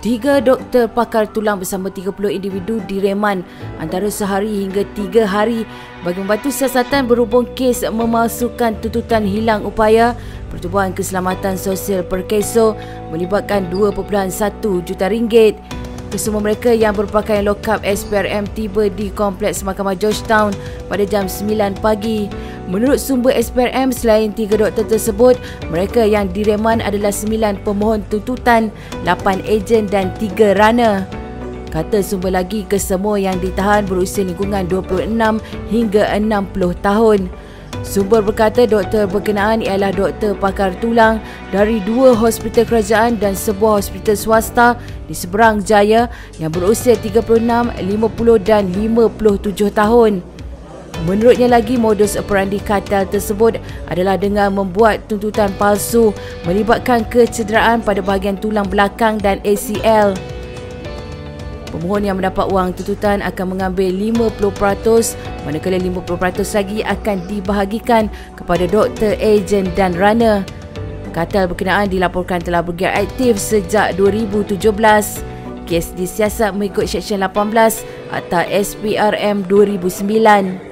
Tiga doktor pakar tulang bersama 30 individu direman antara sehari hingga tiga hari bagi membantu siasatan berhubung kes memasukkan tuntutan hilang upaya Pertubuhan Keselamatan Sosial Perkeso melibatkan 2.1 juta ringgit. Kesemua mereka yang berpakaian lokap SPRM tiba di Kompleks Mahkamah Georgetown pada jam 9 pagi. Menurut sumber SPRM, selain tiga doktor tersebut, mereka yang direman adalah sembilan pemohon tuntutan, lapan ejen dan tiga runner. Kata sumber lagi, kesemua yang ditahan berusia lingkungan 26 hingga 60 tahun. Sumber berkata doktor berkenaan ialah doktor pakar tulang dari dua hospital kerajaan dan sebuah hospital swasta di seberang Jaya yang berusia 36, 50 dan 57 tahun. Menurutnya lagi modus operandi kartel tersebut adalah dengan membuat tuntutan palsu melibatkan kecederaan pada bahagian tulang belakang dan ACL. Pemohon yang mendapat wang tuntutan akan mengambil 50% manakala 50% lagi akan dibahagikan kepada doktor, ejen dan runner. Kartel berkenaan dilaporkan telah bergerak aktif sejak 2017. Kes disiasat mengikut Seksyen 18 atau SPRM 2009.